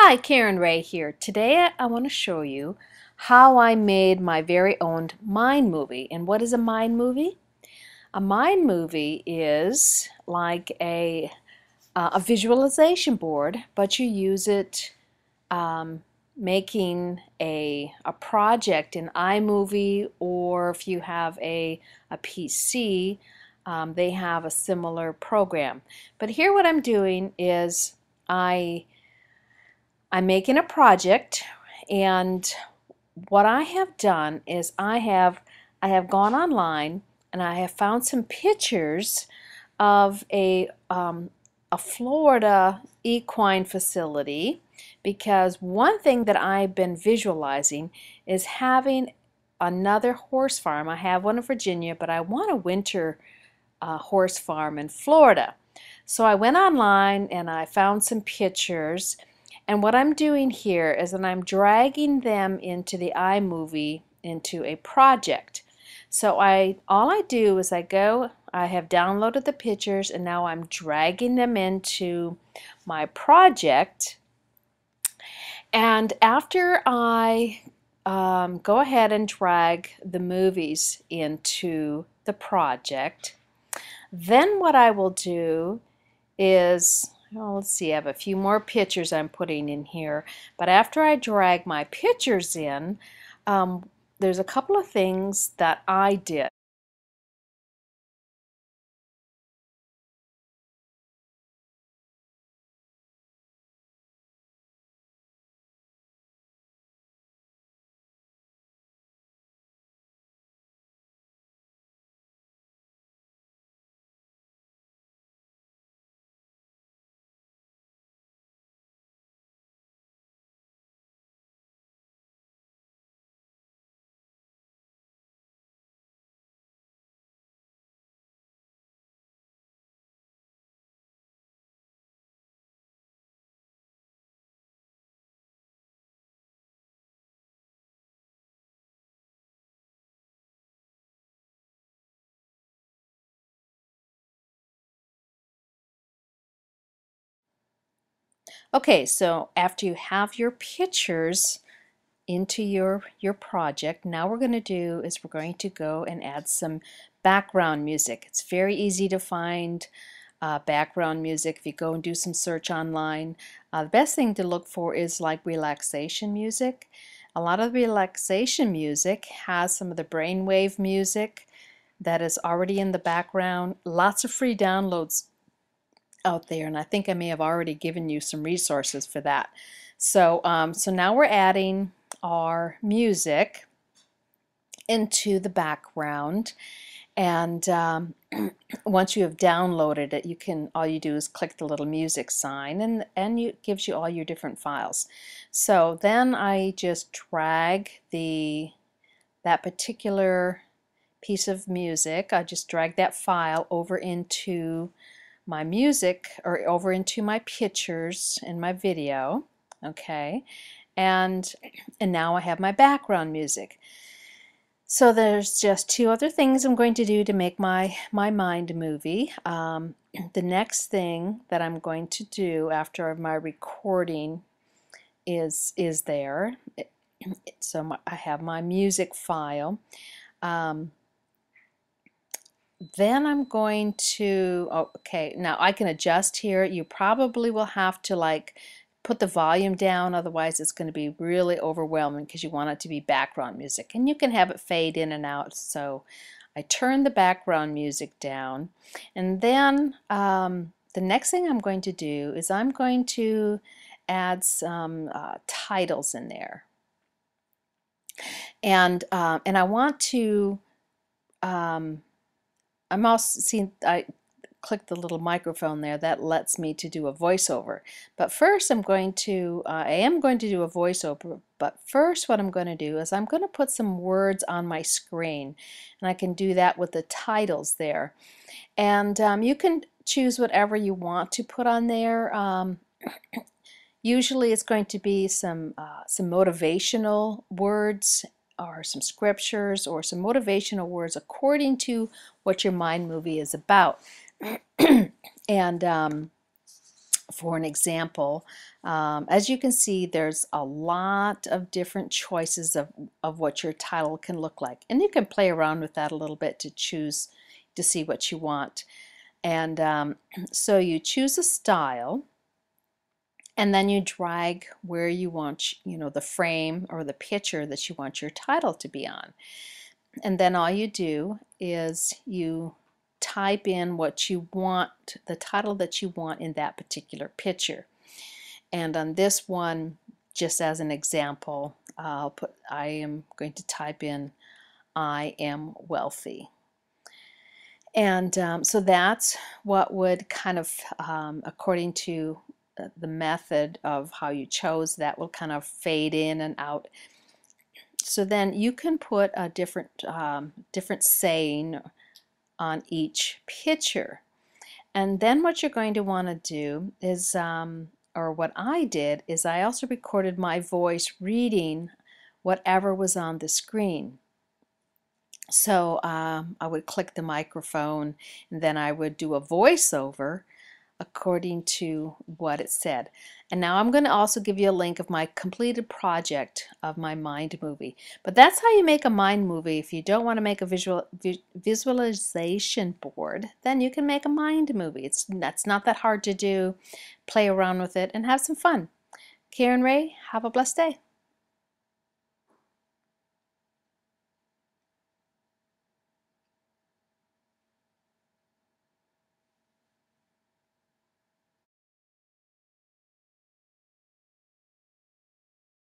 Hi, Karen Rae here. Today I want to show you how I made my very own mind movie. And what is a mind movie? A mind movie is like a, uh, a visualization board, but you use it um, making a, a project in iMovie or if you have a, a PC, um, they have a similar program. But here what I'm doing is I I'm making a project and what I have done is I have I have gone online and I have found some pictures of a um, a Florida equine facility because one thing that I've been visualizing is having another horse farm. I have one in Virginia, but I want a winter uh, horse farm in Florida. So I went online and I found some pictures and what I'm doing here is that I'm dragging them into the iMovie into a project. So I all I do is I go, I have downloaded the pictures and now I'm dragging them into my project. And after I um, go ahead and drag the movies into the project, then what I will do is let's see, I have a few more pictures I'm putting in here. But after I drag my pictures in, um, there's a couple of things that I did. Okay, so after you have your pictures into your, your project, now we're going to do is we're going to go and add some background music. It's very easy to find uh, background music if you go and do some search online. Uh, the best thing to look for is like relaxation music. A lot of relaxation music has some of the brainwave music that is already in the background. Lots of free downloads out there and I think I may have already given you some resources for that. So, um, so now we're adding our music into the background and um, once you have downloaded it you can all you do is click the little music sign and and it gives you all your different files so then I just drag the that particular piece of music I just drag that file over into my music or over into my pictures in my video okay? And and now I have my background music. So there's just two other things I'm going to do to make my my mind movie. Um, the next thing that I'm going to do after my recording is is there. So my, I have my music file. Um, then I'm going to, oh, okay, now I can adjust here. You probably will have to like put the volume down, otherwise it's going to be really overwhelming because you want it to be background music. And you can have it fade in and out. So I turn the background music down. And then um, the next thing I'm going to do is I'm going to add some uh, titles in there. And, uh, and I want to um, I'm also seeing I click the little microphone there that lets me to do a voiceover. But first I'm going to uh, I am going to do a voiceover but first what I'm going to do is I'm going to put some words on my screen and I can do that with the titles there. And um, you can choose whatever you want to put on there um, usually it's going to be some uh, some motivational words or some scriptures or some motivational words according to what your mind movie is about. and um, for an example, um, as you can see, there's a lot of different choices of, of what your title can look like. And you can play around with that a little bit to choose to see what you want. And um, so you choose a style and then you drag where you want, you know, the frame or the picture that you want your title to be on. And then all you do is you type in what you want, the title that you want in that particular picture. And on this one, just as an example, I'll put, I am going to type in, I am wealthy. And um, so that's what would kind of, um, according to the method of how you chose, that will kind of fade in and out. So then you can put a different, um, different saying on each picture. And then what you're going to want to do is, um, or what I did, is I also recorded my voice reading whatever was on the screen. So um, I would click the microphone and then I would do a voiceover according to what it said. And now I'm going to also give you a link of my completed project of my mind movie. But that's how you make a mind movie. If you don't want to make a visual visualization board, then you can make a mind movie. It's that's not that hard to do. Play around with it and have some fun. Karen Rae, have a blessed day.